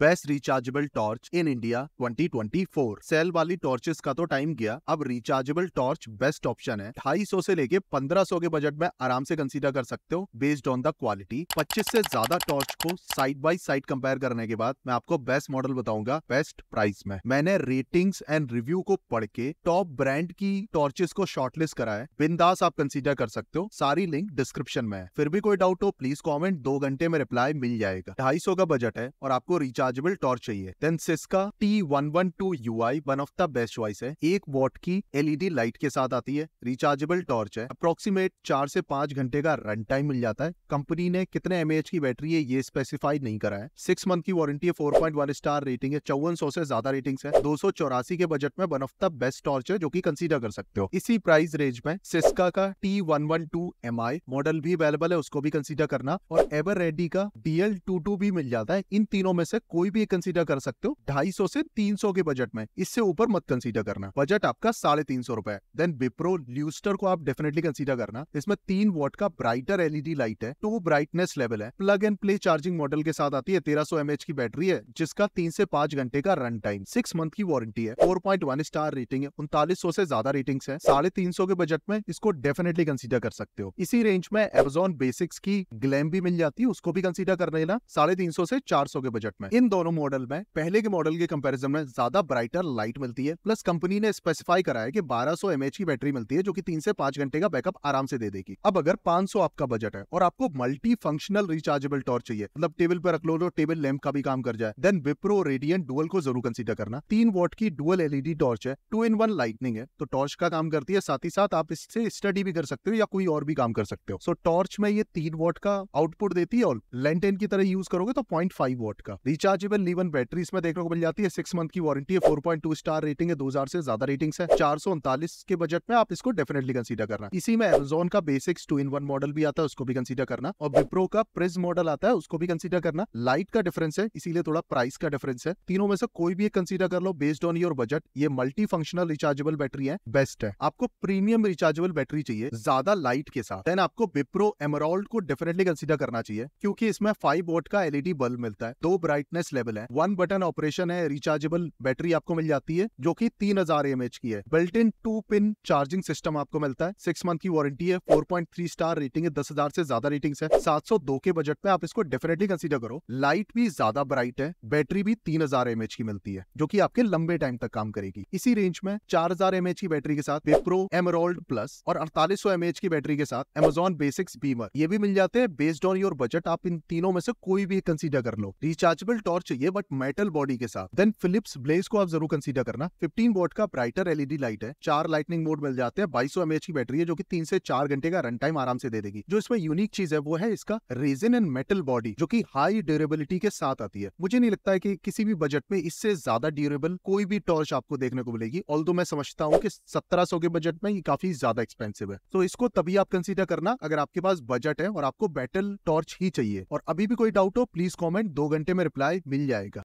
Best rechargeable torch in India 2024 sale वाली torches का तो टाइम गया, अब रिचार्जेबल टॉर्च बेस्ट ऑप्शन है। ढाई सौ से लेके पंद्रह सौ के बजट में आराम से कंसीडर कर सकते हो बेस्ड ऑन द क्वालिटी 25 से ज़्यादा टॉर्च को साइड बाय साइड कंपेयर करने के बाद मैं आपको बेस्ट मॉडल बताऊँगा बेस्ट प्राइस में। मैंने रेटिंग्स एंड रिव्यू को पढ़ के टॉप ब्रांड की टॉर्चेस को शॉर्टलिस्ट करा है। बिंदास आप कंसीडर कर सकते हो, सारी लिंक डिस्क्रिप्शन में है। फिर भी कोई डाउट हो प्लीज़ कॉमेंट दो घंटे में रिप्लाई मिल जाएगा। ढाई का बजट है और आपको रिचार्ज रिचार्जेबल टॉर्च चाहिए। Then Syska T one one two U I one of the best choice है। एक वॉट की एलईडी लाइट के साथ आती है। रिचार्जेबल टॉर्च है। अप्रोक्सीमेट चार से पाँच घंटे का रन टाइम मिल जाता है। कंपनी ने कितने एम की बैटरी है, ये स्पेसिफाइड नहीं करा है। सिक्स मंथ की वारंटी है four point one star rating है। चौवन सौ से ज़्यादा रेटिंग है। दो सौ चौरासी के बजट में one of the best torch है, जो की कंसिडर कर सकते हो। इसी प्राइस रेंज में सिस्का का T one one two M I model भी अवेलेबल है, उसको भी कंसिडर करना। और एवर रेडी का डीएल टू टू भी मिल जाता है। इन तीनों में से कोई भी कंसिडर कर सकते हो, ढाई सौ से तीन सौ के बजट में। इससे ऊपर मत कंसीडर करना। बजट आपका साढ़े तीन सौ रुपए देन विप्रो ल्यूस्टर को आप डेफिनेटली कंसीडर करना। इसमें तीन वॉट का ब्राइटर एलईडी लाइट है टू ब्राइटनेस लेवल है। Plug and play charging model के साथ आती है, तेरह सौ की बैटरी है, जिसका तीन से पाँच घंटे का रन टाइम सिक्स मंथ की वारंटी है। Four point one star rating है, उनतालीस सौ से ज़्यादा रेटिंग है। साढ़े तीन सौ के बजट में इसको डेफिनेटली कंसीडर कर सकते हो। इसी रेंज में एमेजोन बेसिक्स की ग्लैम भी मिल जाती है, उसको भी कंसीडर कर लेना। साढ़े तीन सौ से चार सौ के बजट में। इन दोनों मॉडल में पहले के मॉडल के कंपैरिजन में ज़्यादा ब्राइटर लाइट मिलती है प्लस कंपनी ने स्पेसिफाई करा है कि 1200 एमएच की बैटरी मिलती है, जो कि तीन से पाँच घंटे का बैकअप आराम से दे देगी। अब अगर 500 आपका बजट है और आपको मल्टी फंक्शनल रिचार्जेबल टॉर्च चाहिए मतलब टेबल पर रख लो तो टेबल लैम्प का भी काम कर जाए देन विप्रो रेडियंट डुअल को ज़रूर कंसिडर करना। तीन वॉट की डुअल एलईडी टॉर्च है टू इन वन लाइटनिंग है तो टॉर्च का काम करती है, साथ ही साथ आप इससे स्टडी भी कर सकते हो या कोई और भी काम कर सकते हो। सो टॉर्च में ये तीन वॉट का आउटपुट देती है और लेंटेन की तरह यूज़ करोगे तो पॉइंट वॉट का। रिचार्जेबल लीवन बैटरी इसमें देखने को मिल जाती है। सिक्स मंथ की वारंटी है। Four point two star rating है। दो हज़ार से ज़्यादा रेटिंग है। चार सौ उनतालीस के बजट में आप इसको डेफिनेटली कंसीडर करना। इसी में एमेजोन का Basics two in one model भी आता है, उसको भी कंसीडर करना। और विप्रो का प्रिज मॉडल आता है, उसको भी कंसीडर करना। लाइट का डिफरेंस है, इसीलिए थोड़ा प्राइस का डिफरेंस है। तीनों में से कोई भी कंसीडर कर लो। बेस्ड ऑन योर बजट ये मल्टी फंक्शनल रिचार्जेबल बैटरी है। बेस्ट है। आपको प्रीमियम रिचार्जेबल बैटरी चाहिए, ज़्यादा लाइट के साथ। देन आपको विप्रो एमराल्ड को डेफिनेटली कंसीडर करना चाहिए, क्योंकि इसमें फाइव वोट का एलईडी बल्ब मिलता है। दो ब्राइटनेस लेवल है। वन बटन ऑपरेशन है रिचार्जेबल बैटरी आपको मिल जाती है, जो कि तीन हज़ार की है। Built in two pin charging system आपको मिलता है। सिक्स मंथ की वारंटी है four point three star rating है, दस हज़ार से ज़्यादा रेटिंग है। सात सौ दो के बजट में आप इसको डेफिनेटली कंसिडर करो। लाइट भी ज़्यादा ब्राइट है बैटरी भी तीन हज़ार की मिलती है, जो की आपके लंबे टाइम तक काम करेगी। इसी रेंज में चार हज़ार की बैटरी के साथ विप्रो एमरोल्ड प्लस और अड़तालीस सौ की बैटरी के साथ एमेजॉन बेसिक्स बीमर ये भी मिल जाते हैं। बेस्ड ऑन योर बजट आप इन तीनों में से कोई भी कंसिडर कर लो। रिचार्जेबल टॉर्च चाहिए बट मेटल बॉडी के साथ। देन फिलिप्स ब्लेज को आप ज़रूर कंसीडर करना। 15 वोट का ब्राइटर एलईडी लाइट है। चार लाइटनिंग मोड मिल जाते हैं। बाईस एमएच की बैटरी है, जो कि तीन से चार घंटे का रन टाइम आराम से दे देगी। जो इसमें यूनिक चीज़ है, वो है इसका रेजन एंड मेटल बॉडी जो कि हाई ड्यूरेबिलिटी के साथ आती है। मुझे नहीं लगता है कि किसी भी बजट में इससे ज़्यादा ड्यूरेबल कोई भी टॉर्च आपको देखने को मिलेगी। ऑल मैं समझता हूँ कि सत्रह के बजट में ये काफ़ी ज़्यादा एक्सपेंसिव है। तो इसको तभी आप कंसिडर करना अगर आपके पास बजट है और आपको बैटल टॉर्च ही चाहिए। और अभी भी कोई डाउट हो प्लीज़ कॉमेंट दो घंटे में रिप्लाई मिल जाएगा।